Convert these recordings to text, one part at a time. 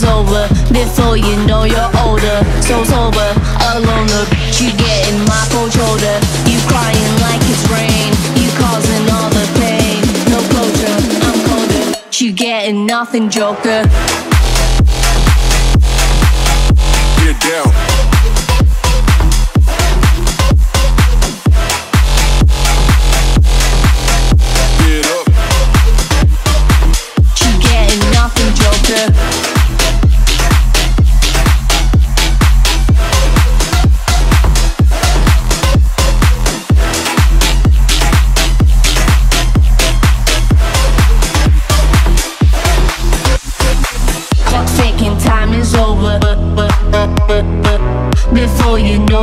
is over. Before you know you're older, so sober, alone. Look, you getting my cold shoulder. You crying like it's rain. You causing all the pain. No closure, I'm colder. You getting nothing, Joker.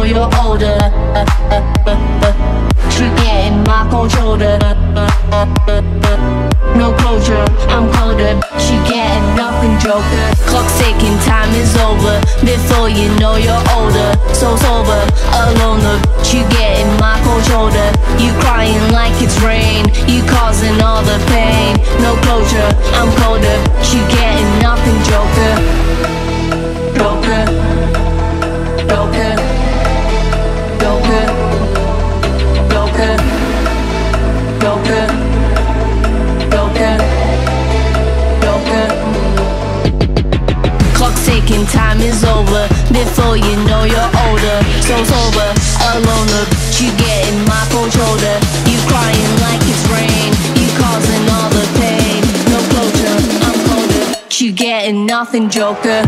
You're older. Forgetting my controller No closure, I'm colder. She getting nothing joker. Clock ticking, time is over. Before you know you're older. So sober, alone You getting my cold shoulder. You crying like it's rain. You causing all the pain. No closure, I'm colder. She getting nothing joker. Ticking, nothing, Joker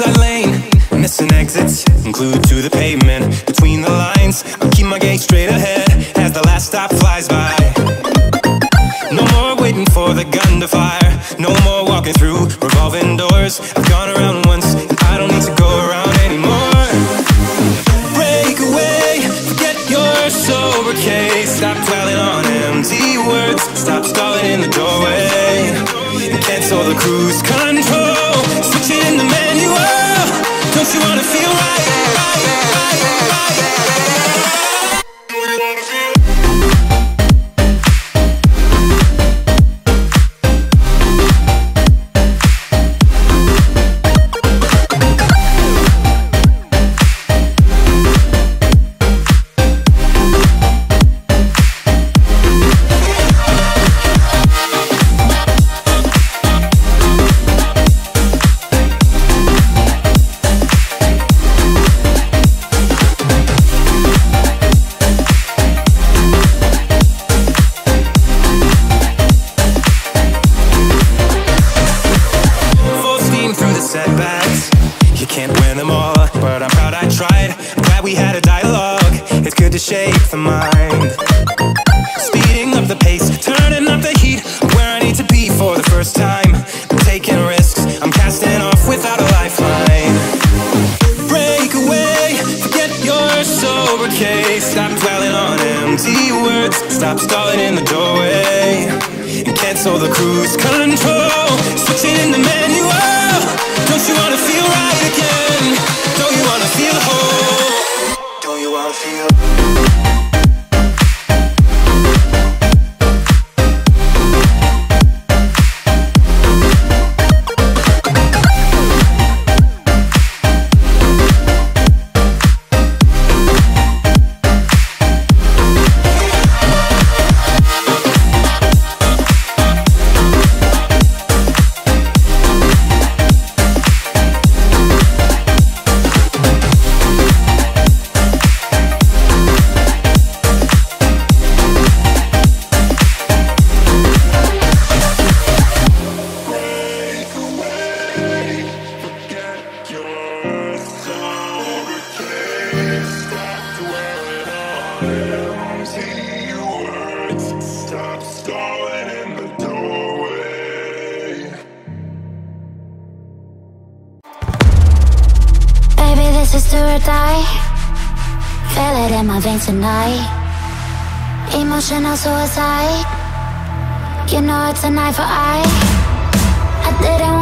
Inside lane, missing exits Glued to the pavement, between the lines I keep my gaze straight ahead As the last stop flies by. No more waiting for the gun to fire. No more walking through revolving doors. I've gone around once, and I don't need to go around anymore. Break away, forget your sober case. Stop dwelling on empty words. Stop stalling in the doorway. Cancel the cruise control. Switching the you wanna feel right, right, the setbacks. You can't win them all, but I'm proud I tried. I'm glad we had a dialogue. It's good to shape the mind. Speeding up the pace, turning up the heat. Where I need to be for the first time. I'm taking risks, I'm casting off without a lifeline. Break away, forget your sober case. Stop dwelling on empty words Stop stalling in the doorway. And cancel the cruise control. Switching in the manual. Don't you wanna feel whole? Don't you wanna feel? Do or die. Feel it in my veins tonight. Emotional suicide. You know it's an eye for eye. I didn't